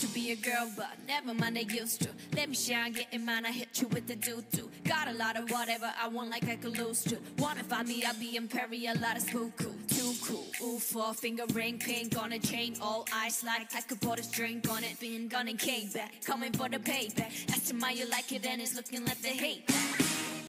To be a girl, but never mind, I used to. Let me shine, get in mine, I hit you with the doo doo. Got a lot of whatever I want, like I could lose to. Wanna find me, I'll be in Perry, a lot of spook. Too cool, ooh, four finger ring, pink on a chain, all eyes like I could put a string on it. Been gone and came back, coming for the payback. Asked him you like it, and it's looking like the hate.